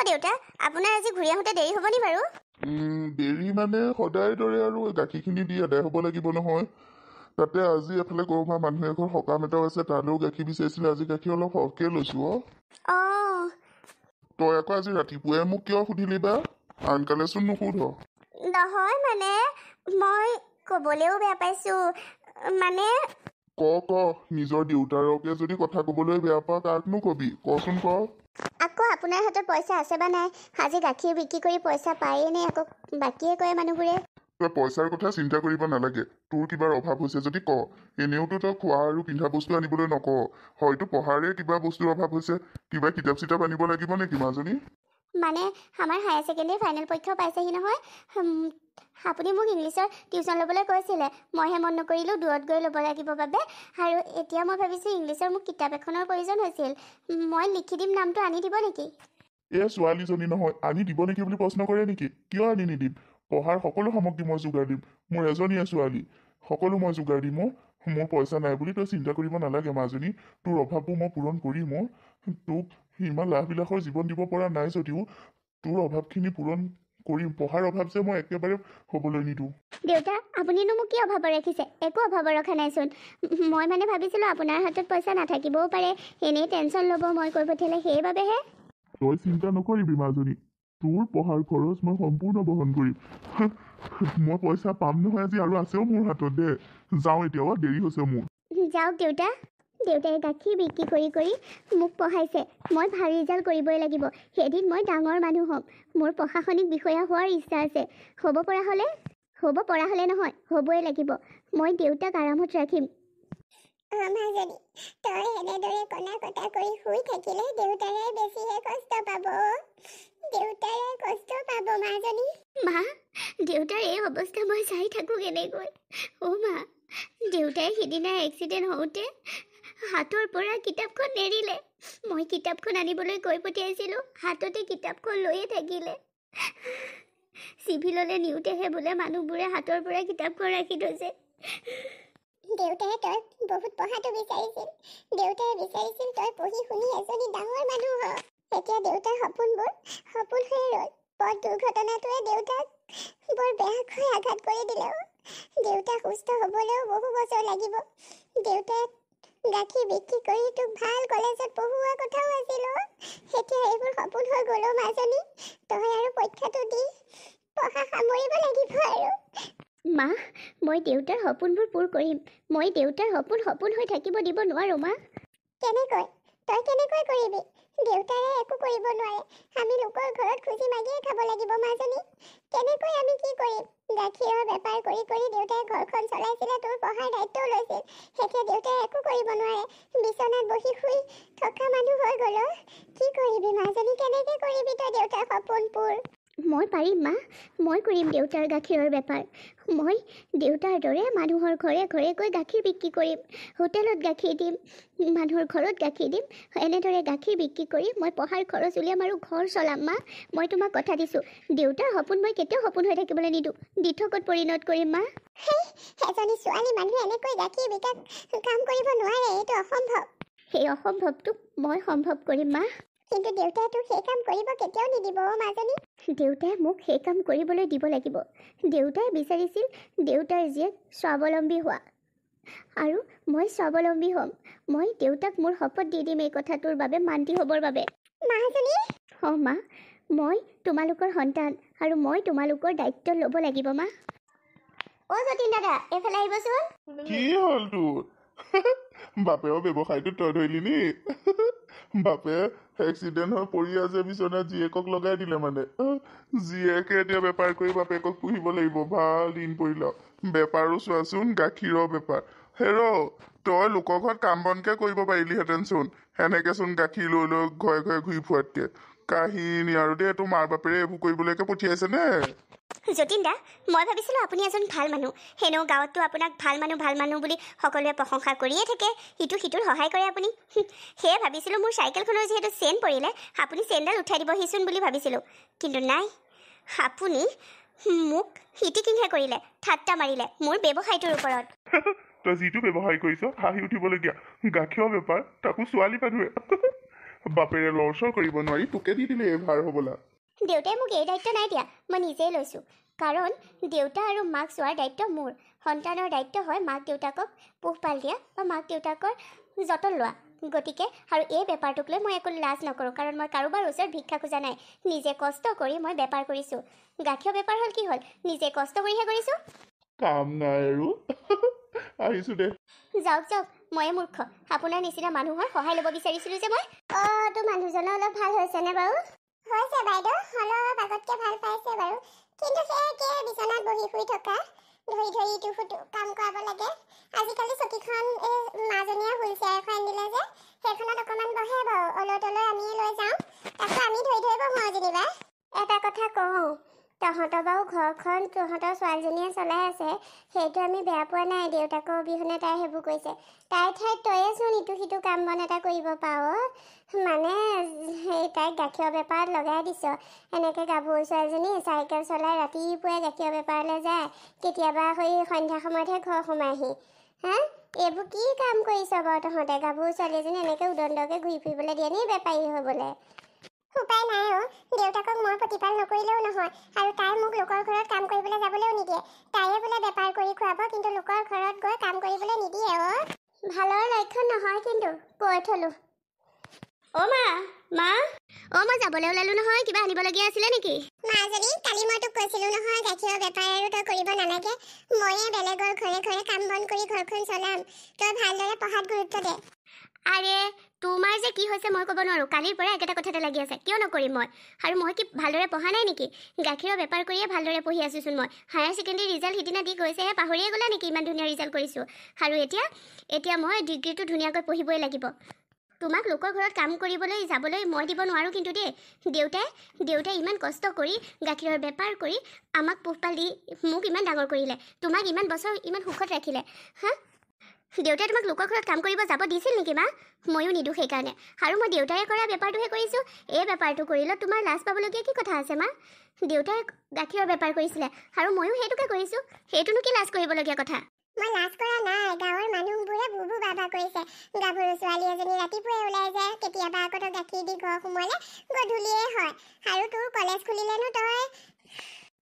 অ দেউতা। আপোনাৰ আজি ঘূৰি আহোঁতে দেৰি হ'ব নি বাৰু দেৰি মানে সদায় দৰে আৰু গাখীৰখিনি দি আদায় হ'ব লাগিব নহয়। তাতে আজি এফালে কৰবাৰ মানুহ এঘৰ সকাম এটাও আছে তালৈও গাখীৰ বিচাৰিছিলে। আজি গাখীৰ অলপ সৰহকৈ লৈছোঁ অ। অঁ। তই আকৌ আজি ৰাতিপুৱাই মোক কিয় সুধিলি বা? আনকালেচোন নুসুধ। নহয় মানে মই ক'বলৈও বেয়া পাইছোঁ। মানে ক ক নিজৰ দেউতাৰকে যদি কথা ক'বলৈ বেয়া পাওঁ কাকনো কবি? কচোন ক। আকৌ আপোনাৰ হাতত পইচা আছে বা নাই আজি গাখীৰ বিক্ৰী কৰি পইচা পায়েই নে আকৌ বাকীয়ে কয় মানুহবোৰে? তই পইচাৰ কথা চিন্তা কৰিব নালাগে তোৰ কিবা অভাৱ হৈছে যদি ক এনেওতো তই খোৱা আৰু পিন্ধা বস্তু আনিবলৈ নক হয়তো পঢ়াৰে কিবা বস্তুৰ অভাৱ হৈছে কিবা কিতাপ চিতাপ আনিব লাগিব নেকি মাজনী মানে আমাৰ হায়াৰ ছেকেণ্ডেৰী ফাইনেল পৰীক্ষাও পাইছেহি নহয়। আপুনি মোক ইংলিছৰ টিউশ্যন ল'বলৈ কৈছিলে মইহে মন নকৰিলোঁ দূৰত গৈ ল'ব লাগিব বাবে। আৰু এতিয়া মই ভাবিছোঁ ইংলিছৰ মোক কিতাপ এখনৰ প্ৰয়োজন হৈছিল। মই লিখি দিম নামটো আনি দিব নেকি? এ ছোৱালীজনী নহয় আনি দিব নেকি বুলি প্ৰশ্ন কৰে নেকি? কিয় আনি নিদিম? পঢ়াৰ সকলো সামগ্ৰী মই যোগাৰ দিম। মোৰ এজনীয়ে ছোৱালী সকলো মই যোগাৰ দিম অ। মোৰ পইচা নাই বুলি তই চিন্তা কৰিব নালাগে মাজনী। তোৰ অভাৱবোৰ মই পূৰণ কৰিম। তোক ইমান লাভবিলাসৰ জীৱন দিব পৰা নাই যদিও তোৰ অভাৱখিনি পূৰণ কৰিম। পঢ়াৰ অভাৱ যে মই একেবাৰে হ'বলৈ নিদিওঁ। দেউতা আপুনিনো মোক কি অভাৱত ৰাখিছে? একো অভাৱত ৰখা নাইচোন মই মানে ভাবিছিলোঁ আপোনাৰ হাতত পইচা নাথাকিবও পাৰে। এনেই টেনশ্যন ল'ব মই কৈ পঠিয়ালে সেইবাবেহে। তই চিন্তা নকৰিবি মাজনী। তোৰ পঢ়াৰ খৰচ মই সম্পূৰ্ণ বহন কৰিম। মই পইচা পাম নহয় আজি আৰু আছেও মোৰ হাতত দে। যাওঁ এতিয়া অ, দেৰি হৈছে মোৰ। যাওক দেউতা। দেউতাই গাখীৰ বিক্ৰী কৰি কৰি মোক পঢ়াইছে। মই ভাল ৰিজাল্ট কৰিবই লাগিব। সেইদিন মই ডাঙৰ মানুহ হ'ম। মোৰ প্ৰশাসনিক বিষয়া হোৱাৰ ইচ্ছা আছে। হ'ব পৰা হ'লে হ'ব পৰা হ'লে নহয় হ'বই লাগিব। মই দেউতাক আৰামত ৰাখিম। মাজনী তই এনেদৰে কণা কটা কৰি শুই থাকিলে দেউতাৰে বেছিহে কষ্ট পাব। দেউতাৰে কষ্ট পাব মাজনী মা দেউতাৰ এই অৱস্থা মই চাই থাকোঁ কেনেকৈ। অ' মা দেউতাই সিদিনা এক্সিডেণ্ট হওঁতে হাতৰ পৰা কিতাপখন নেৰিলে। মই কিতাপখন আনিবলৈ কৈ পঠিয়াইছিলোঁ হাততে কিতাপখন লৈয়ে থাকিলে। চিভিললৈ নিওঁতেহে বোলে মানুহবোৰে হাতৰ পৰা কিতাপখন ৰাখি থৈছে। দেউতাই তই বহুত পঢ়াটো বিচাৰিছিল। দেউতাই বিচাৰিছিল তই পঢ়ি শুনি এজনী ডাঙৰ মানুহ হ। এতিয়া দেউতাৰ সপোনবোৰ সপোন হৈ ৰ'ল। পথ দুৰ্ঘটনাটোৱে দেউতাক বৰ বেয়াকৈ আঘাত কৰি দিলে। দেউতা সুস্থ হ'বলৈও বহু বছৰ লাগিব। দেউতাই গাখীৰ বিক্ৰী কৰি তোক ভাল কলেজত পঢ়োৱা কথাও আছিল অ। এতিয়া এইবোৰ সপোন হৈ গ'ল মাজনী। তই আৰু পৰীক্ষাটো দি পঢ়া সামৰিব লাগিব আৰু। মা মই দেউতাৰ সপোনবোৰ পূৰ কৰিম। মই দেউতাৰ সপোন সপোন হৈ থাকিব দিব নোৱাৰোঁ মা। কেনেকৈ? তই কেনেকৈ কৰিবি? দেউতাৰে একো কৰিব নোৱাৰে। আমি লোকৰ ঘৰত খুজি মাগিয়ে খাব লাগিব মাজনী কেনেকৈ আমি কি কৰিম? গাখীৰৰ বেপাৰ কৰি কৰি দেউতাই ঘৰখন চলাইছিলে তোৰ পঢ়াৰ দায়িত্বও লৈছিল। এতিয়া দেউতাই একো কৰিব নোৱাৰে। বিচনাত বহি শুই থকা মানুহ হৈ গ'ল। কি কৰিবি মাজনী কেনেকৈ কৰিবি তই দেউতাৰ সপোনবোৰ? মই পাৰিম মা। মই কৰিম দেউতাৰ গাখীৰৰ বেপাৰ। মই দেউতাৰ দৰে মানুহৰ ঘৰে ঘৰে গৈ গাখীৰ বিক্ৰী কৰিম। হোটেলত গাখীৰ দিম মানুহৰ ঘৰত গাখীৰ দিম। এনেদৰে গাখীৰ বিক্ৰী কৰি মই পঢ়াৰ খৰচ উলিয়াম আৰু ঘৰ চলাম মা। মই তোমাক কথা দিছোঁ। দেউতাৰ সপোন মই কেতিয়াও সপোন হৈ থাকিবলৈ নিদিওঁ। দিঠকত পৰিণত কৰিম মা। এজনী ছোৱালী মানুহে এনেকৈ গাখীৰ বিকা কাম কৰিব নোৱাৰে এইটো অসম্ভৱ। সেই অসম্ভৱটোক মই সম্ভৱ কৰিম মা। কিন্তু দেউতাই তোক সেই কাম কৰিব কেতিয়াও নিদিব অ মাজনী? দেউতাই মোক সেই কাম কৰিবলৈ দিব লাগিব। দেউতাই বিচাৰিছিল দেউতাৰ জীয়েক স্বাৱলম্বী হোৱা। আৰু মই স্বাৱলম্বী হ'ম। মই দেউতাক মোৰ শপত দি দিম এই কথাটোৰ বাবে মান্তি হ'বৰ বাবে। মাজনী? অঁ মা মই তোমালোকৰ সন্তান আৰু মই তোমালোকৰ দায়িত্ব ল'ব লাগিব মা। অ' যতীন দাদা এইফালে আহিবচোন। কি হ'ল তোৰ? বাপেও ব্যৱসায়টো তই ধৰিলি নি? বাপে এক্সিডেণ্ট হৈ পৰি আছে বিচনাত জীয়েকক লগাই দিলে মানে। জীয়েকে এতিয়া বেপাৰ কৰি বাপেকক পুহিব লাগিব। ভাল দিন পৰিল। বেপাৰো চোৱাচোন গাখীৰৰ বেপাৰ। হেৰ তই লোকৰ ঘৰত কাম বনকে কৰিব পাৰিলিহেঁতেন চোন। সেনেকে চোন গাখীৰ লৈ লৈ ঘৰে ঘৰে ঘূৰি ফুৰাতকে। কাহিনী আৰু দেই তোৰ মাৰ বাপেৰে এইবোৰ কৰিবলৈকে পঠিয়াইছে নে? যতীন দা মই ভাবিছিলোঁ আপুনি এজন ভাল মানুহ। হেনো গাঁৱততো আপোনাক ভাল মানুহ ভাল মানুহ বুলি সকলোৱে প্ৰশংসা কৰিয়ে থাকে। ইটো সিটোৰ সহায় কৰে আপুনি। সেয়ে ভাবিছিলোঁ মোৰ চাইকেলখনৰ যিহেতু চেইন পৰিলে আপুনি চেইনডাল উঠাই দিবহিচোন বুলি ভাবিছিলোঁ। কিন্তু নাই আপুনি মোক হিটিকিংহে কৰিলে ঠাট্টা মাৰিলে মোৰ ব্যৱসায়টোৰ ওপৰত। তই যিটো ব্যৱসায় কৰিছ হাঁহি উঠিবলগীয়া। গাখীৰৰ বেপাৰ তাকো ছোৱালী মানুহে। বাপেৰে লৰচৰ কৰিব নোৱাৰি তোকে দি দিলে এভাৰ হ'বলা। দেউতাই মোক এই দায়িত্ব নাই দিয়া মই নিজেই লৈছোঁ। কাৰণ দেউতা আৰু মাক চোৱাৰ দায়িত্ব মোৰ। সন্তানৰ দায়িত্ব হয় মাক দেউতাকক পোহপাল দিয়া বা মাক দেউতাকৰ যতন লোৱা। গতিকে আৰু এই বেপাৰটোক লৈ মই একো লাজ নকৰোঁ কাৰণ মই কাৰোবাৰ ওচৰত ভিক্ষা খোজা নাই। নিজে কষ্ট কৰি মই বেপাৰ কৰিছোঁ। গাখীৰ বেপাৰ হ'ল কি হ'ল? নিজে কষ্ট কৰিহে কৰিছোঁ? কাম নাই আৰু। আহিছো দে। যাওক যাওক ময়ে মূৰ্খ। আপোনাৰ নিচিনা মানুহৰ সহায় ল'ব বিচাৰিছিলোঁ যে মই। অঁ তোৰ মানুহজনৰ অলপ ভাল হৈছেনে বাৰু? হৈছে বাইদেউ। অলপ আগতকৈ ভাল পাইছে বাৰু। কিন্তু সেই একে বিচনাত বহি শুই থকা ধৰি ধৰি ইটো সিটো কাম কৰাব লাগে। আজিকালি চকীখন এই মাজনীয়ে হুইল চেয়াৰ এখন আনিলে যে সেইখনত অকণমান বহে বাৰু। অলৈ তলৈ আমিয়ে লৈ যাওঁ। তাকো আমি ধৰি ধৰিব নোৱাৰোঁ যেনিবা। এটা কথা কওঁ তহঁতৰ বাৰু ঘৰখন তহঁতৰ ছোৱালীজনীয়ে চলাই আছে সেইটো আমি বেয়া পোৱা নাই দেউতাকৰ অবিহনে তাই সেইবোৰ কৰিছে। তাইৰ ঠাইত তয়েচোন ইটো সিটো কাম বন এটা কৰিব পাৰ মানে সেই তাইক গাখীৰৰ বেপাৰত লগাই দিছ এনেকৈ গাভৰু ছোৱালীজনী চাইকেল চলাই ৰাতিপুৱাই গাখীৰৰ বেপাৰলৈ যায় কেতিয়াবা সেই সন্ধ্যা সময়তহে ঘৰ সোমাইহি। হা? এইবোৰ কি কাম কৰিছ বাৰু তহঁতে? গাভৰু ছোৱালীজনী এনেকৈ উদণ্ডকৈ ঘূৰি ফুৰিবলৈ দিয়ে নি বেপাৰী হ'বলৈ? উপায় নাই অ' দেউতাকক মই প্ৰতিপাল নকৰিলেও নহয় আৰু তাই মোক লোকৰ ঘৰত কাম কৰিবলৈ যাবলৈও নিদিয়ে। তাইয়ে বোলে বেপাৰ কৰি খুৱাব কিন্তু লোকৰ ঘৰত গৈ কাম কৰিবলৈ নিদিয়ে অ' ভালৰ লক্ষণ নহয় কিন্তু কৈ থলোঁ। অ' মা মা। অ' মই যাবলৈ ওলালোঁ নহয় কিবা আনিবলগীয়া আছিলে নেকি? মাজনী কালি মই তোক কৈছিলো নহয় গাখীৰৰ বেপাৰ আৰু তই কৰিব নালাগে। ময়ে বেলেগৰ ঘৰে ঘৰে কাম বন কৰি ঘৰখন চলাম। তই ভালদৰে পঢ়াত গুৰুত্ব দে। আৰে তোমাৰ যে কি হৈছে মই ক'ব নোৱাৰোঁ। কালিৰ পৰা একেটা কথাতে লাগি আছে। কিয় নকৰিম মই? আৰু মই কি ভালদৰে পঢ়া নাই নেকি? গাখীৰৰ বেপাৰ কৰিয়ে ভালদৰে পঢ়ি আছোঁচোন মই। হায়াৰ ছেকেণ্ডেৰী ৰিজাল্ট সিদিনা দি গৈছেহে পাহৰিয়ে গ'লা নেকি ইমান ধুনীয়া ৰিজাল্ট কৰিছোঁ? আৰু এতিয়া এতিয়া মই ডিগ্ৰীটো ধুনীয়াকৈ পঢ়িবই লাগিব। তোমাক লোকৰ ঘৰত কাম কৰিবলৈ যাবলৈ মই দিব নোৱাৰোঁ কিন্তু দেই। দেউতাই দেউতাই ইমান কষ্ট কৰি গাখীৰৰ বেপাৰ কৰি আমাক পোহপাল দি মোক ইমান ডাঙৰ কৰিলে। তোমাক ইমান বছৰ ইমান সুখত ৰাখিলে। হা? দেউতাই তোমাক লোকৰ ঘৰত কাম কৰিব যাব দিছিল নেকি মা? ময়ো নিদিওঁ সেইকাৰণে। আৰু মই দেউতাই কৰা বেপাৰটোহে কৰিছোঁ এই বেপাৰটো কৰিলে তোমাৰ লাজ পাবলগীয়া কি কথা আছে মা? দেউতাই গাখীৰৰ বেপাৰ কৰিছিলে আৰু ময়ো সেইটোকে কৰিছোঁ সেইটোনো কি লাজ কৰিবলগীয়া কথা? মই লাজ কৰা নাই গাঁৱৰ মানুহবোৰে বুবু বাবা কৰিছে। গাভৰু ছোৱালী এজনী ৰাতিপুৱাই ওলাই যায় কেতিয়াবা আকৌ গাখীৰ দি ঘৰ সোমোৱালে গধূলিয়ে হয়। আৰু তোৰ কলেজ খুলিলেনো তই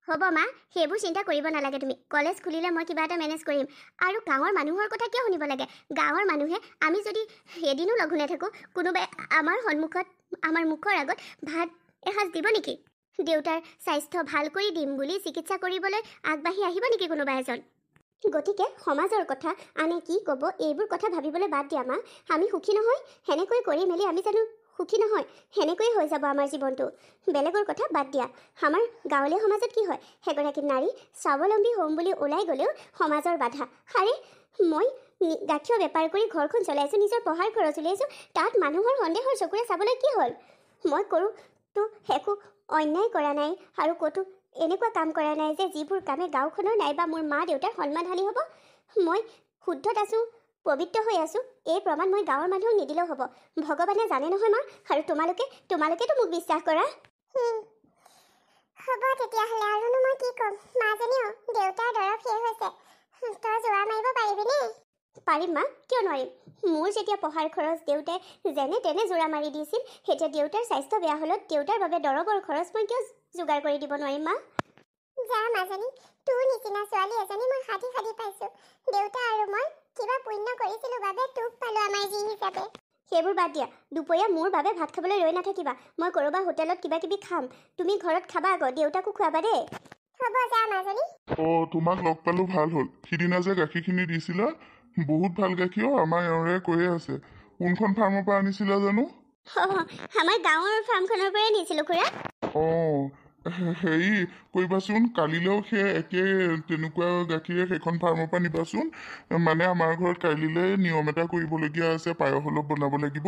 হ'ব মা সেইবোৰ চিন্তা কৰিব নালাগে তুমি। কলেজ খুলিলে মই কিবা এটা মেনেজ কৰিম। আৰু গাঁৱৰ মানুহৰ কথা কিয় শুনিব লাগে? গাঁৱৰ মানুহে আমি যদি এদিনো লঘু নাথাকোঁ কোনোবাই আমাৰ সন্মুখত আমাৰ মুখৰ আগত ভাত এসাঁজ দিব নেকি? দেউতাৰ স্বাস্থ্য ভাল কৰি দিম বুলি চিকিৎসা কৰিবলৈ আগবাঢ়ি আহিব নেকি কোনোবা এজন? গতিকে সমাজৰ কথা আনে কি ক'ব এইবোৰ কথা ভাবিবলৈ বাদ দিয়া মা। আমি সুখী নহয় সেনেকৈ কৰি মেলি আমি জানো সুখী নহয় সেনেকৈয়ে হৈ যাব আমাৰ জীৱনটো। বেলেগৰ কথা বাদ দিয়া। আমাৰ গাঁৱলীয়া সমাজত কি হয় এগৰাকী নাৰী স্বাৱলম্বী হ'ম বুলি ওলাই গ'লেও সমাজৰ বাধা। আৰে মই গাখীৰ বেপাৰ কৰি ঘৰখন চলাইছোঁ নিজৰ পঢ়াৰ খৰচ উলিয়াইছোঁ তাত মানুহৰ সন্দেহৰ চকুৰে চাবলৈ কি হ'ল? মই কৰোঁ তো একো অন্যায় কৰা নাই আৰু ক'তো এনেকুৱা কাম কৰা নাই যে যিবোৰ কামে গাঁওখনৰ নাইবা মোৰ মা দেউতাৰ সন্মানহানি হ'ব। মই শুদ্ধত আছোঁ পবিত্ৰ হৈ আছোঁ এই প্ৰমাণ মই গাঁৱৰ মানুহক নিদিলেও হ'ব। ভগৱানে জানে নহয় মা আৰু তোমালোকে তোমালোকেতো মোক বিশ্বাস কৰা। হ'ব তেতিয়াহ'লে আৰুনো মই কি ক'ম? মাজনীও দেউতাৰ দৰৱ শেষ হৈছে। তই যোৰা মাৰিব পাৰিবিনে পাৰিম মা কিয় নোৱাৰিম? মোৰ যেতিয়া পঢ়াৰ খৰচ দেউতাই যেনে তেনে জোৰা মাৰি দিছিল এতিয়া দেউতাৰ স্বাস্থ্য বেয়া হ'লত দেউতাৰ বাবে দৰৱৰ খৰচ মই কিয় যোগাৰ কৰি দিব নোৱাৰিম মা? যা মাজনী তোৰ নিচিনা ছোৱালী এজনী মই সাধি সাধি পাইছোঁ। দেউতা আৰু মই কিবা পুণ্য কৰিছিলোঁ বাবে তোক পালোঁ আমাৰ যি হিচাপে। সেইবোৰ বাদ দিয়া। দুপৰীয়া মোৰ বাবে ভাত খাবলৈ ৰৈ নাথাকিবা। মই ক'ৰবাৰ হোটেলত কিবা কিবি খাম। তুমি ঘৰত খাবা আকৌ দেউতাকো খুৱাবা দেই। হ'ব যা মাজনী অ তোমাক লগ পালো ভাল হ'ল। সিদিনা যে গাখীৰখিনি দিছিলা বহুত ভাল গাখীৰ অ আমাৰ এওঁৰে কৈয়ে আছে। কোনখন ফাৰ্মৰ পৰা আনিছিলা জানো? আমাৰ গাঁৱৰ ফাৰ্মখনৰ পৰাই নিছিলোঁ খুৰা। অ হেৰি কৰিবাচোন কালিলৈও সেই একে তেনেকুৱা গাখীৰে সেইখন ফাৰ্মৰ পৰা নিবাচোন। মানে আমাৰ ঘৰত কালিলৈ নিয়ম এটা কৰিবলগীয়া আছে পায়স অলপ বনাব লাগিব।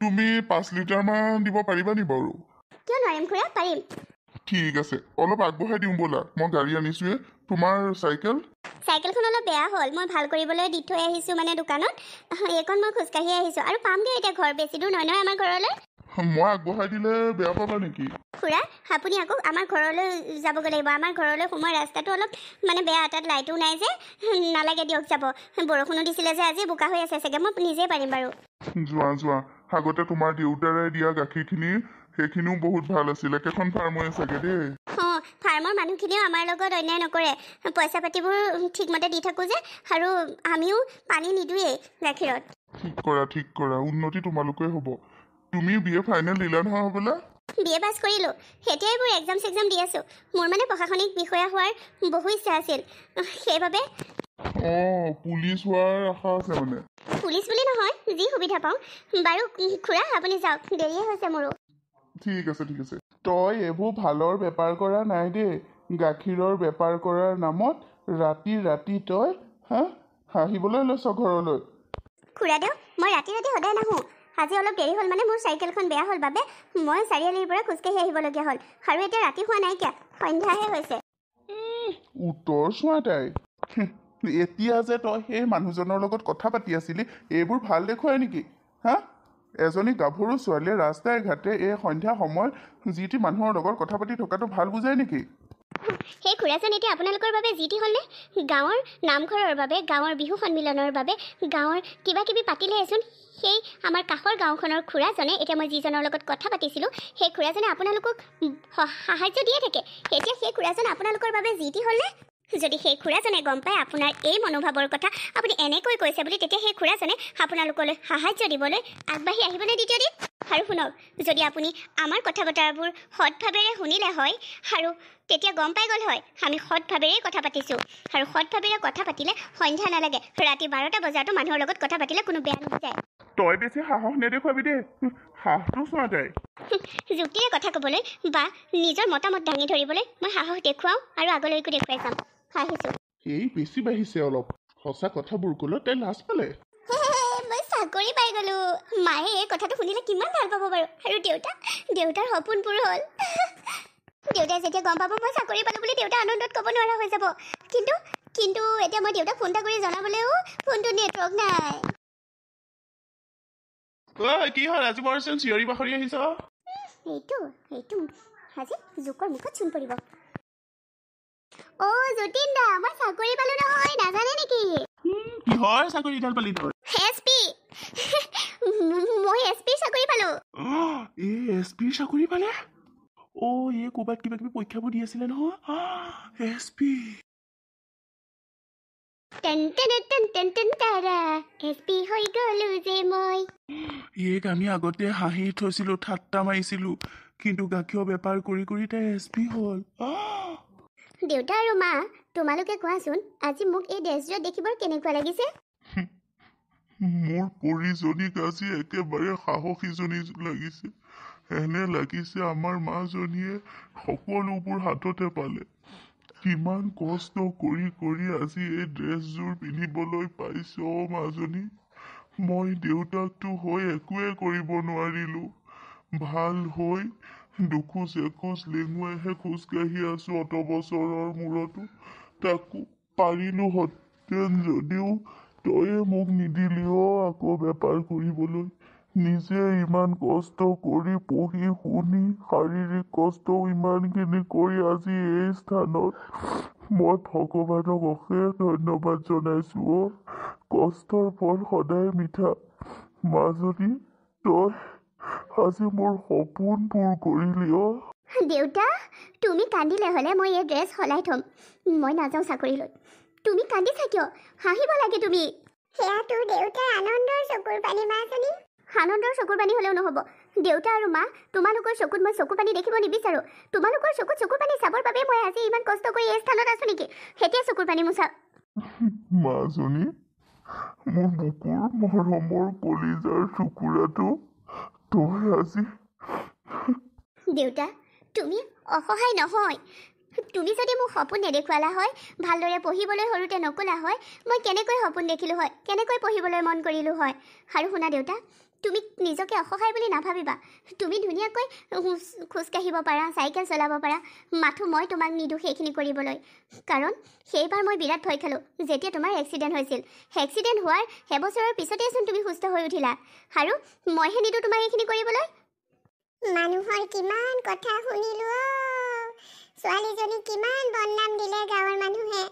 তুমি পাঁচ লিটাৰমান দিব পাৰিবা নি বাৰু? কিয় নোৱাৰিম খুৰা পাৰিম। ঠিক আছে অলপ আগবঢ়াই দিওঁ ব'লা মই গাড়ী আনিছোৱে তোমাৰ চাইকেল? চাইকেলখন অলপ বেয়া হ'ল মই ভাল কৰিবলৈ দি থৈ আহিছোঁ মানে দোকানত। এইখন মই খোজকাঢ়ি আহিছোঁ। আৰু পামগৈ এতিয়া ঘৰ বেছি দূৰ নহয় নহয় আমাৰ ঘৰলৈ। মই আগবঢ়াই দিলে বেয়া পাবা নেকি? খুৰা আপুনি আকৌ আমাৰ ঘৰলৈ যাবগৈ লাগিব। আমাৰ ঘৰলৈ সোমোৱা ৰাস্তাটো অলপ মানে বেয়া তাত লাইটো নাই যে। নালাগে দিয়ক যাব। বৰষুণো দিছিলে যে আজি বোকা হৈ আছে চাগে। মই নিজেই পাৰিম বাৰু। যোৱা যোৱা। আগতে তোমাৰ দেউতাৰে দিয়া গাখীৰখিনি সেইখিনিও বহুত ভাল আছিলে। একেখন ফাৰ্মৰে চাগে দেই? অঁ ফাৰ্মৰ মানুহখিনিও আমাৰ লগত অন্যায় নকৰে। পইচা পাতিবোৰ ঠিকমতে দি থাকোঁ যে আৰু আমিও পানী নিদোৱেই গাখীৰত। ঠিক কৰা ঠিক কৰা। উন্নতি তোমালোকে হ'ব। তুমিও বি এ ফাইনেল দিলা নহয় হ'বলা? বি এ পাছ কৰিলোঁ। এতিয়াই এইবোৰ এক্সাম চেক্সাম দি আছোঁ। মোৰ মানে প্ৰশাসনিক বিষয়া হোৱাৰ বহু ইচ্ছা আছিল। সেইবাবে অঁ পুলিচ হোৱাৰ আশা আছে মানে? পুলিচ বুলি নহয় যি সুবিধা পাওঁ। বাৰু খুৰা আপুনি যাওক। দেৰিয়ে হৈছে মোৰো। ঠিক আছে ঠিক আছে। তই এইবোৰ ভালৰ বেপাৰ কৰা নাই দেই। গাখীৰৰ বেপাৰ কৰাৰ নামত ৰাতি ৰাতি তই হা হাঁহিবলৈ লৈছ ঘৰলৈ। খুৰাদেউ মই ৰাতি ৰাতি সদায় নাহোঁ। আজি অলপ দেৰি হ'ল মানে মোৰ চাইকেলখন বেয়া হ'ল বাবে মই চাৰিআলিৰ পৰা খোজকাঢ়ি আহিবলগীয়া হ'ল। আৰু এতিয়া ৰাতি হোৱা নাইকিয়া সন্ধ্যাহে হৈছে। উত্তৰ চোৱা তাই। এতিয়া যে তই সেই মানুহজনৰ লগত কথা পাতি আছিলি এইবোৰ ভাল দেখুৱাই নেকি? হা? এজনী গাভৰু ছোৱালীয়ে ৰাস্তাই ঘাটে এই সন্ধ্যা সময়ত যি টি মানুহৰ লগত কথা পাতি থকাটো ভাল বুজাই নেকি? সেই খুৰাজন এতিয়া আপোনালোকৰ বাবে যি টি হ'লনে? গাঁৱৰ নামঘৰৰ বাবে গাঁৱৰ বিহু সন্মিলনৰ বাবে গাঁৱৰ কিবা কিবি পাতিলেচোন সেই আমাৰ কাষৰ গাঁওখনৰ খুৰাজনে এতিয়া মই যিজনৰ লগত কথা পাতিছিলোঁ সেই খুৰাজনে আপোনালোকক সাহাৰ্য দিয়ে থাকে। এতিয়া সেই খুৰাজন আপোনালোকৰ বাবে যি টি হ'লনে? যদি সেই খুৰাজনে গম পায় আপোনাৰ এই মনোভাৱৰ কথা আপুনি এনেকৈ কৈছে বুলি তেতিয়া সেই খুৰাজনে আপোনালোকলৈ সাহাৰ্য দিবলৈ আগবাঢ়ি আহিবনে দ্বিতীয় দিন? আৰু শুনক যদি আপুনি আমাৰ কথা বতৰাবোৰ সৎভাৱেৰে শুনিলে হয় আৰু তেতিয়া গম পাই গ'ল হয় আমি সৎভাৱেৰেই কথা পাতিছোঁ। আৰু সৎভাৱেৰে কথা পাতিলে সন্ধ্যা নালাগে ৰাতি বাৰটা বজাতো মানুহৰ লগত কথা পাতিলে কোনো বেয়া নহয় তই বেছি সাহস নেদেখুৱাবি দেই সাহটো চোৱা তাই যুক্তিৰে কথা ক'বলৈ বা নিজৰ মতামত দাঙি ধৰিবলৈ মই সাহস দেখুৱাওঁ আৰু আগলৈকো দেখুৱাই যাম আহিছোঁ এই বেছি বাঢ়িছে অলপ। সঁচা কথাবোৰ ক'লত তাই লাজ পালে। মই চাকৰি পাই গ'লো। মায়ে এই কথাটো শুনিলে কিমান ভাল পাব বাৰু। আৰু দেউতা দেউতাৰ সপোনবোৰ হ'ল। দেউতাই যেতিয়া গম পাব মই চাকৰি পালোঁ বুলি দেউতা আনন্দত ক'ব নোৱাৰা হৈ যাব। কিন্তু কিন্তু এতিয়া মই দেউতাক ফোন এটা কৰি জনাবলৈও ফোনটো নেটৱৰ্ক নাই। কি হ'ল? আজি বৰ চোন চিঞৰি বাখৰি আহিছ। এইটো এইটো আজি জোকৰ মুখত চূণ পৰিব। অ' যতীন দা মই চাকৰি পালোঁ নহয় নাজানে নেকি? কিহৰ চাকৰিডাল পালি তই এছ পি। মই এছ পিৰ চাকৰি পালোঁ। এই এছ পিৰ চাকৰি পালে? অ' এই ক'ৰবাত কিবা কিবি পৰীক্ষাবোৰ দি আছিলে নহয়। S P. পি আমি আগতে হাঁহি থৈছিলোঁ ঠাট্টা মাৰিছিলোঁ কিন্তু গাখীৰৰ বেপাৰ কৰি কৰি তাই এছ পি হ'ল। দেউতা আৰু মা তোমালোকে কোৱাচোন আজি মোক এই ড্ৰেছযোৰত দেখিবৰ কেনেকুৱা লাগিছে? মোৰ পৰিজনীক আজি একেবাৰে সাহসীজনী লাগিছে। এনে লাগিছে আমাৰ মাজনীয়ে সকলোবোৰ হাততে পালে। কিমান কষ্ট কৰি কৰি আজি এই ড্ৰেছযোৰ পিন্ধিবলৈ পাইছ মাজনী। মই দেউতাকটো হৈ একোৱে কৰিব নোৱাৰিলোঁ। ভাল হৈ দুখোজ এখোজ লেঙুৱাইহে খোজকাঢ়ি আছো অত বছৰৰ মূৰতো। তাকো পাৰিলো সতেন যদিও তয়ে মোক নিদিলি অ আকৌ বেপাৰ কৰিবলৈ। নিজে ইমান কষ্ট কৰি পঢ়ি শুনি শাৰীৰিক কষ্টও ইমানখিনি কৰি আজি এই স্থানত মই ভগৱানক অশেষ ধন্যবাদ জনাইছো অ। কষ্টৰ ফল সদায় মিঠা। মাজনী তই আজি মোৰ সপোন পূৰ কৰিলি অ দেউতা তুমি কান্দিলে হ'লে মই এই ড্ৰেছ সলাই থ'ম। মই নাযাওঁ চাকৰিলৈ। তুমি কান্দিছা কিয়? হাঁহিব লাগে তুমি। সেয়া তোৰ দেউতাৰ আনন্দৰ চকুৰ পানী মাজনী আনন্দৰ চকুৰ পানী হ'লেও নহ'ব। দেউতা আৰু মা তোমালোকৰ চকুত মই চকু পানী দেখিব নিবিচাৰোঁ। তোমালোকৰ চকুত চকুৰ পানী চাবৰ বাবে মই আজি ইমান কষ্ট কৰি এই স্থানত আছোঁ নেকি? এতিয়া চকুৰ পানী মোচা। মাজনী মোৰ বুকুৰ মৰমৰ কলিজাৰ টুকুৰাটো তই আজি দেউতা তুমি অসহায় নহয় তুমি যদি মোক সপোন নেদেখুৱালা হয় ভালদৰে পঢ়িবলৈ সৰুতে নকলা হয় মই কেনেকৈ সপোন দেখিলোঁ হয় কেনেকৈ পঢ়িবলৈ মন কৰিলোঁ হয় আৰু শুনা দেউতা তুমি নিজকে অসহায় বুলি নাভাবিবা। তুমি ধুনীয়াকৈ খোজ- খোজকাঢ়িব পাৰা চাইকেল চলাব পাৰা। মাথো মই তোমাক নিদিওঁ সেইখিনি কৰিবলৈ। কাৰণ সেইবাৰ মই বিৰাট ভয় খালোঁ যেতিয়া তোমাৰ এক্সিডেণ্ট হৈছিল। এক্সিডেণ্ট হোৱাৰ এবছৰৰ পিছতেইচোন তুমি সুস্থ হৈ উঠিলা। আৰু মইহে নিদিওঁ তোমাক এইখিনি কৰিবলৈ? মানুহৰ কিমান কথা শুনিলো অ। ছোৱালীজনীক কিমান দিলে গাঁৱৰ মানুহে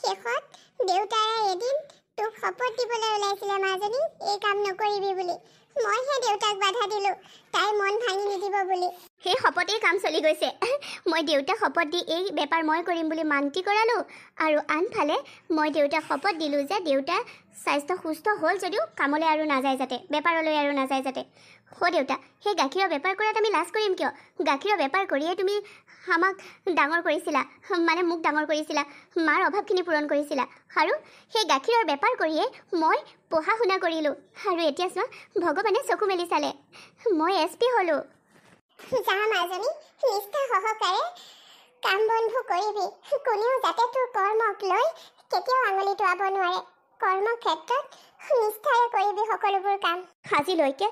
শেষত দেউতাৰে এদিন তোক শপত দিবলৈ ওলাইছিলে মাজনী এই কাম নকৰিবি বুলি মইহে দেউতাক বাধা দিলো তাইৰ মন ভাঙি নিদিব বুলি সেই শপতেই কাম চলি গৈছে। মই দেউতাক শপত দি এই বেপাৰ মই কৰিম বুলি মান্তি কৰালোঁ আৰু আনফালে মই দেউতাক শপত দিলোঁ যে দেউতা স্বাস্থ্য সুস্থ হ'ল যদিও কামলৈ আৰু নাযায় যাতে বেপাৰলৈ আৰু নাযায় যাতে। হ দেউতা সেই গাখীৰৰ বেপাৰ কৰাত আমি লাজ কৰিম কিয়? গাখীৰৰ বেপাৰ কৰিয়ে তুমি আমাক ডাঙৰ কৰিছিলা মানে মোক ডাঙৰ কৰিছিলা মাৰ অভাৱখিনি পূৰণ কৰিছিলা। আৰু সেই গাখীৰৰ বেপাৰ কৰিয়ে মই পঢ়া শুনা কৰিলোঁ। আৰু এতিয়া চোৱা ভগৱানে চকু মেলি চালে। মই এছ পি হ'লোঁ। যা মাজনী নিষ্ঠা সহকাৰে কাম বনবোৰ কৰিবি। কোনেও যাতে তোৰ কৰ্মক লৈ কেতিয়াও আঙুলি টোৱাব নোৱাৰে। কৰ্ম ক্ষেত্ৰত নিষ্ঠাৰে কৰিবি সকলোবোৰ কাম। আজিলৈকে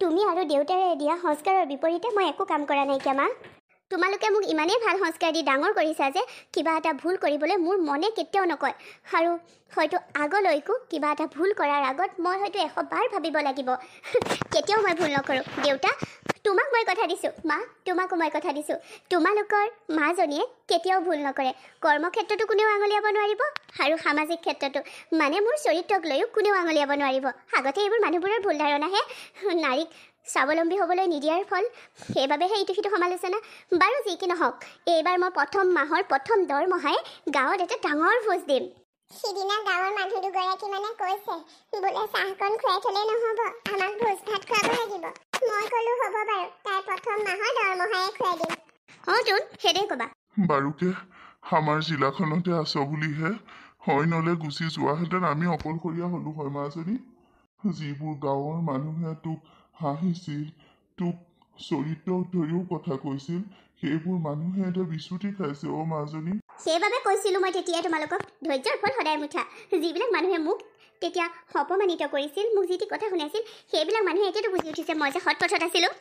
তুমি আৰু দেউতাৰে দিয়া সংস্কাৰৰ বিপৰীতে মই একো কাম কৰা নাইকিয়া মা। তোমালোকে মোক ইমানেই ভাল সংস্কাৰ দি ডাঙৰ কৰিছা যে কিবা এটা ভুল কৰিবলৈ মোৰ মনে কেতিয়াও নকয়। আৰু হয়তো আগলৈকো কিবা এটা ভুল কৰাৰ আগত মই হয়তো এশবাৰ ভাবিব লাগিব। কেতিয়াও মই ভুল নকৰোঁ। দেউতা তোমাক মই কথা দিছোঁ। মা তোমাকো মই কথা দিছোঁ। তোমালোকৰ মাজনীয়ে কেতিয়াও ভুল নকৰে। কৰ্মক্ষেত্ৰতো কোনেও আঙুলিয়াব নোৱাৰিব আৰু সামাজিক ক্ষেত্ৰতো। মানে মোৰ চৰিত্ৰক লৈও কোনেও আঙুলিয়াব নোৱাৰিব। আগতে এইবোৰ মানুহবোৰৰ ভুল ধাৰণাহে নাৰীক স্বাৱলম্বী হ'বলৈ নিদিয়াৰ ফল। সেইবাবেহে ইটো সিটো সমালোচনা। বাৰু যি কি নহওক এইবাৰ মই প্ৰথম মাহৰ প্ৰথম দৰমহাই গাঁৱত এটা ডাঙৰ ভোজ দিম। সিদিনা গাঁৱৰ মানুহ দুগৰাকী মানে কৈছে বোলে চাহকণ খুৱাই থলে নহ'ব আমাক ভোজ ভাত খুৱাব লাগিব। মই ক'লো হ'ব বাৰু তাই প্ৰথম মাহৰ দৰমহায়ে খুৱাই দিম। অঁ তোন সেইদে ক'বা। বাৰুকে আমাৰ জিলাখনতে আছ বুলিহে হয় নলে গুচি যোৱাহেঁতেন আমি অকলশৰীয়া হ'লো হয় মাজনী যিবোৰ গাঁৱৰ মানুহে তোক হাঁহিছিল তোক চৰিত্ৰক ধৰিও কথা কৈছিল সেইবোৰ মানুহে এতিয়া বিচুতি খাইছে অ মাজনী। সেইবাবে কৈছিলোঁ মই তেতিয়াই তোমালোকক ধৈৰ্যৰ ফল সদায় মুঠা। যিবিলাক মানুহে মোক তেতিয়া অপমানিত কৰিছিল মোক যি টি কথা শুনাইছিল সেইবিলাক মানুহে এতিয়াতো বুজি উঠিছে মই যে সৎ পথত আছিলোঁ।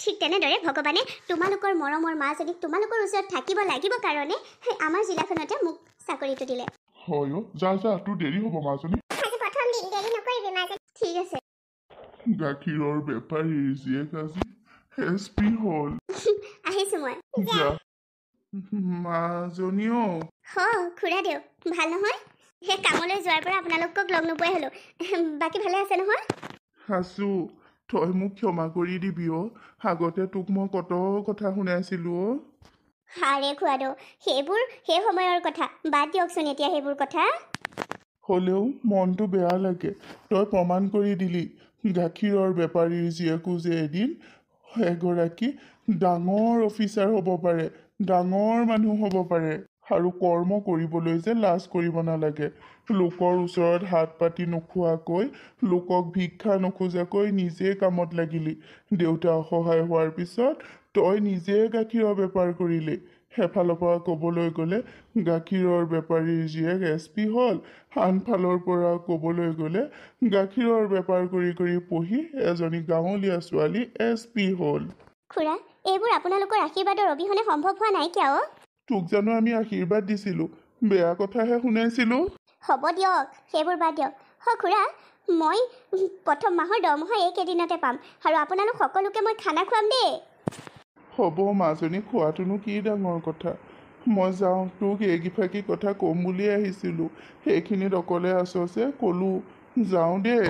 ঠিক তেনেদৰে ভগৱানে তোমালোকৰ মৰমৰ মাজনীক তোমালোকৰ ওচৰত থাকিব লাগিব কাৰণে আমাৰ জিলাখনতে মোক চাকৰিটো দিলে। হয় অ যা যা তোৰ দেৰি হ'ব মাজনী। আজি প্ৰথম দিন দেৰি নকৰিবি মাজনী। ঠিক আছে। গাখীৰৰ বেপাৰীৰ জীয়েক আজি। এছ পি হ'ল আহিছোঁ মই যা মাজনীও হ খুৰা দেউ ভাল নহয় সেই কামলৈ যোৱাৰ পৰা আপোনালোকক লগ নোপোৱাই হ'লোঁ বাকী ভালে আছে নহয় আছো তই মোক ক্ষমা কৰি দিবি অ আগতে তোক মই কত কথা শুনাইছিলো অ হাৰে খুৱাদৌ সেইবোৰ সেই সময়ৰ কথা বাদ দিয়কচোন এতিয়া সেইবোৰ কথা হ'লেও মনটো বেয়া লাগে তই প্ৰমাণ কৰি দিলি গাখীৰৰ বেপাৰীৰ জীয়েকো যে এদিন এগৰাকী ডাঙৰ অফিচাৰ হ'ব পাৰে ডাঙৰ মানুহ হ'ব পাৰে আৰু কৰ্ম কৰিবলৈ যে লাজ কৰিব নালাগে। লোকৰ ওচৰত হাত পাতি নোখোৱাকৈ লোকক ভিক্ষা নোখোজাকৈ নিজে কামত লাগিলি। দেউতা অসহায় হোৱাৰ পিছত তই নিজে গাখীৰৰ বেপাৰ কৰিলি। সেইফালৰ পৰা ক'বলৈ গ'লে গাখীৰৰ বেপাৰীৰ জীয়েক এছ পি হ'ল। আনফালৰ পৰা ক'বলৈ গ'লে গাখীৰৰ বেপাৰ কৰি কৰি পঢ়ি এজনী গাঁৱলীয়া ছোৱালী এছ পি হ'ল। খুৰা এইবোৰ আপোনালোকৰ আশীৰ্বাদৰ অবিহনে সম্ভৱ হোৱা নাইকিয়া অ' তোক জানো আমি আশীৰ্বাদ দিছিলোঁ। বেয়া কথাহে শুনাইছিলোঁ। হ'ব দিয়ক সেইবোৰ বাদ দিয়ক। হয় খুৰা মই প্ৰথম মাহৰ দৰমহা এইকেইদিনতে পাম আৰু আপোনালোক সকলোকে মই খানা খুৱাম দেই। হ'ব মাজনী খোৱাটোনো কি ডাঙৰ কথা মই যাওঁ তোক এইকেইফাকি কথা ক'ম বুলিয়ে আহিছিলোঁ সেইখিনিত অকলে আছ যে ক'লোঁ যাওঁ দেই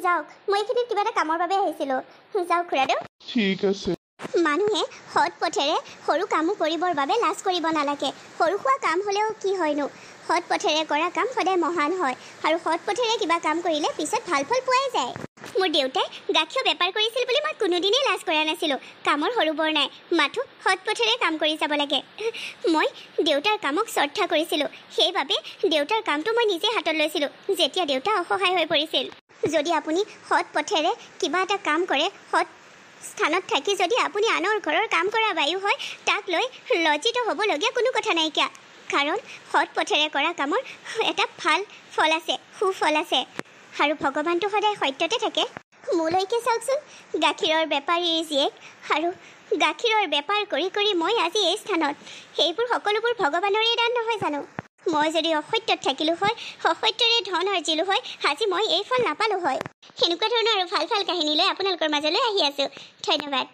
যাওক মই এইখিনিত কিবা এটা কামৰ বাবে আহিছিলোঁ যাওক খুৰাদেউ ঠিক আছে মানুহে সৎ পথেৰে সৰু কামো কৰিবৰ বাবে লাজ কৰিব নালাগে। সৰু সুৰা কাম হ'লেও কি হয়নো? সৎ পথেৰে কৰা কাম সদায় মহান হয়। আৰু সৎ পথেৰে কিবা কাম কৰিলে পিছত ভাল ফল পোৱাই যায়। মোৰ দেউতাই গাখীৰ বেপাৰ কৰিছিল বুলি মই কোনোদিনেই লাজ কৰা নাছিলোঁ। কামৰ সৰু বৰ নাই। মাথো সৎ পথেৰে কাম কৰি যাব লাগে। মই দেউতাৰ কামক শ্ৰদ্ধা কৰিছিলোঁ। সেইবাবে দেউতাৰ কামটো মই নিজে হাতত লৈছিলোঁ। যেতিয়া দেউতা অসহায় হৈ পৰিছিল। যদি আপুনি সৎ পথেৰে কিবা এটা কাম কৰে সৎ স্থানত থাকি যদি আপুনি আনৰ ঘৰৰ কাম কৰা বায়ু হয় তাক লৈ লজ্জিত হ'বলগীয়া কোনো কথা নাইকিয়া। কাৰণ সৎ পথেৰে কৰা কামৰ এটা ভাল ফল আছে সুফল আছে। আৰু ভগৱানটো সদায় সত্যতে থাকে। মোলৈকে চাওকচোন গাখীৰৰ বেপাৰীৰ জীয়েক আৰু গাখীৰৰ বেপাৰ কৰি কৰি মই আজি এই স্থানত। সেইবোৰ সকলোবোৰ ভগৱানৰে দান নহয় জানো? মই যদি অসত্যত থাকিলোঁ হয় অসত্যৰে ধন আৰ্জিলোঁ হয় আজি মই এই ফল নাপালোঁ হয়। সেনেকুৱা ধৰণৰ আৰু ভাল ভাল কাহিনী লৈ আপোনালোকৰ মাজলৈ আহি আছোঁ। ধন্যবাদ।